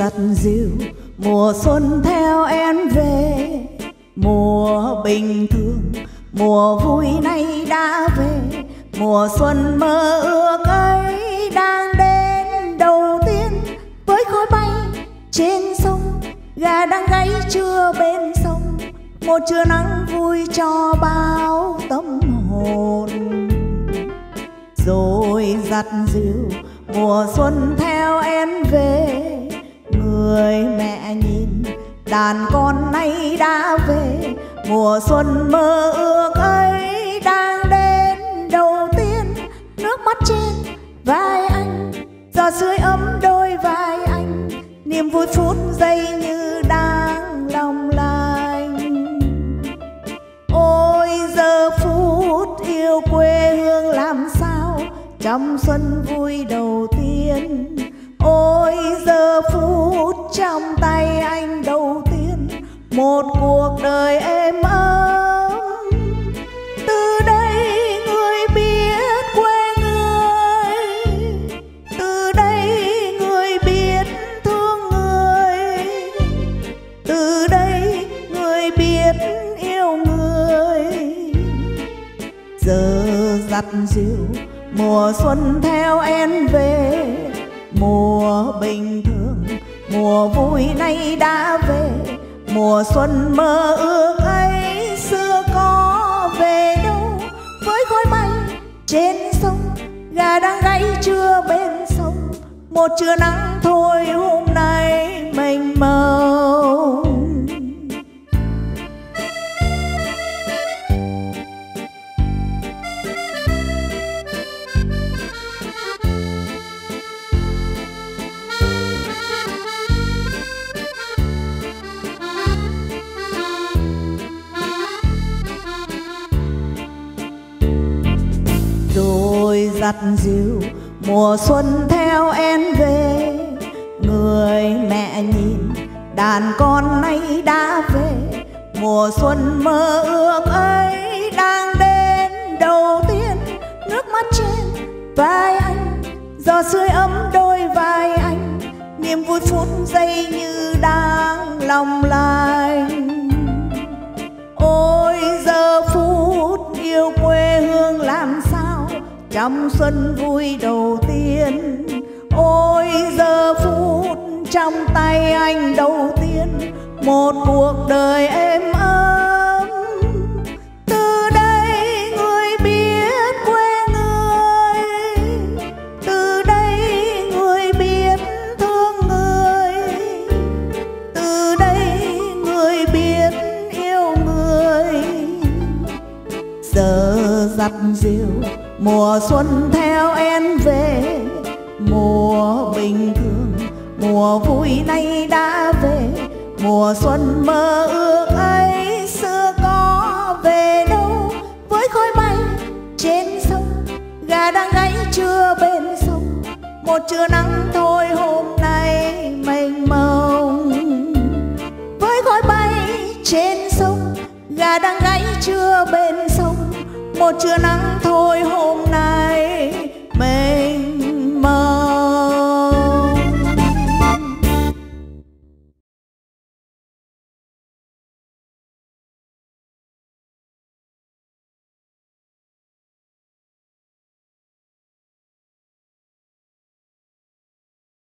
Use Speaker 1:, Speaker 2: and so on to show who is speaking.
Speaker 1: giặt dịu. Mùa xuân theo em về, mùa bình thường, mùa vui nay đã về. Mùa xuân mơ ước ấy đang đến đầu tiên. Với khói bay trên sông, gà đang gáy trưa bên sông. Một trưa nắng vui cho bao tâm hồn. Rồi giặt dịu mùa xuân theo em về người mẹ nhìn. Đàn con nay đã về, mùa xuân mơ ước ấy đang đến đầu tiên. Nước mắt trên vai anh, giọt sưởi ấm đôi vai anh. Niềm vui phút giây như đang lòng lành. Ôi giờ phút yêu quê hương làm sao, trong xuân vui đầu tiên. Một cuộc đời êm ấm. Từ đây người biết quê người. Từ đây người biết thương người. Từ đây người biết yêu người. Giờ giặt rượu mùa xuân theo em về. Mùa bình thường, mùa vui nay đã về mùa xuân mơ ước ấy xưa có về đâu. Với khói bay trên sông, gà đang gáy trưa bên sông. Một trưa nắng thôi hôm nay rồi giặt dịu mùa xuân theo em về. Người mẹ nhìn, đàn con nay đã về. Mùa xuân mơ ước ấy đang đến đầu tiên. Nước mắt trên vai anh gió sưởi ấm đôi vai anh. Niềm vui phút giây như đang lòng lành. Trong xuân vui đầu tiên. Ôi giờ phút trong tay anh đầu tiên. Một cuộc đời êm ấm. Từ đây người biết quê người. Từ đây người biết thương người. Từ đây người biết yêu người. Giờ giặt rượu mùa xuân theo em về, mùa bình thường, mùa vui nay đã về. Mùa xuân mơ ước ấy xưa có về đâu. Với khói bay trên sông, gà đang gáy trưa bên sông. Một trưa nắng thôi hôm nay mênh mông. Với khói bay trên sông gà đang gáy trưa bên sông một trưa nắng thôi hôm nay mê